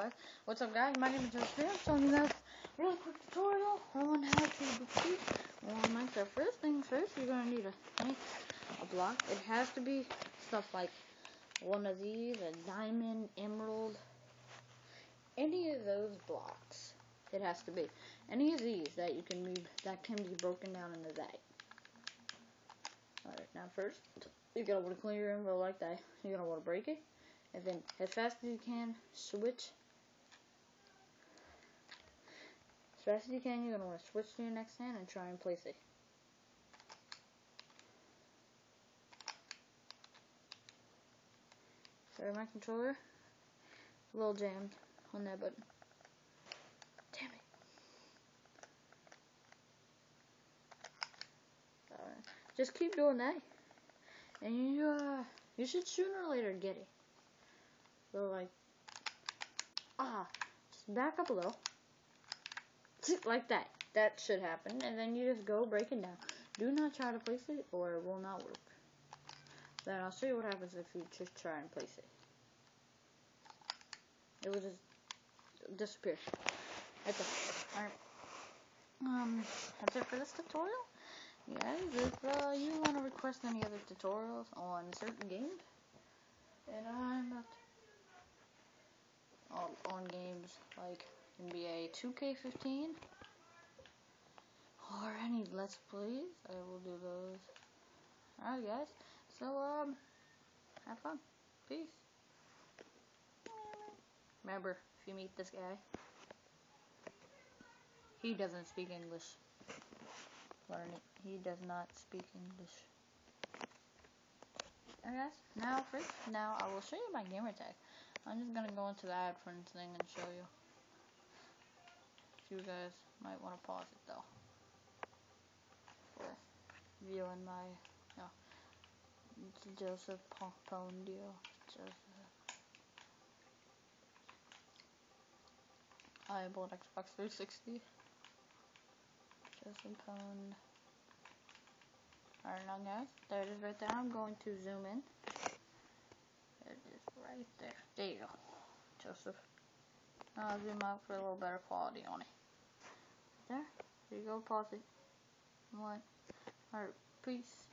Alright, what's up guys? My name is Joseph. I'm showing you guys a really quick tutorial on how to defeat on Minecraft. First things first, you're gonna need a make a block. It has to be stuff like one of these, a diamond, emerald, any of those blocks. It has to be any of these that you can move that can be broken down into that. Alright, now first, you're gonna want to clear your info like that. You're gonna want to break it and then as fast as you can switch as fast as you can you're going to want to switch to your next hand and try and place it. Sorry my controller. A little jammed on that button. Damn it. Just keep doing that. And you uh you should sooner or later get it. So like, ah, just back up a little. Like that. That should happen. And then you just go break it down. Do not try to place it or it will not work. Then I'll show you what happens if you just try and place it. It will just disappear. It. Alright. Um, that's it for this tutorial. Guys, if uh, you want to request any other tutorials on certain games, and I'm on, on games like NBA 2K15 or any Let's Plays. I will do those. Alright guys, so um, have fun. Peace. Remember, if you meet this guy, he doesn't speak English. Learn it. He does not speak English. Alright guys, now first, now I will show you my gamer tag. I'm just gonna go into the ad friends thing and show you. You guys might want to pause it though. For viewing my, no, Joseph Pondio. Joseph. I bought Xbox 360. Joseph Pond. Alright now guys, there it is right there. I'm going to zoom in It is right there. There you go, Joseph. I'll zoom out for a little better quality on it. There, you go, pause it. One. Alright, peace.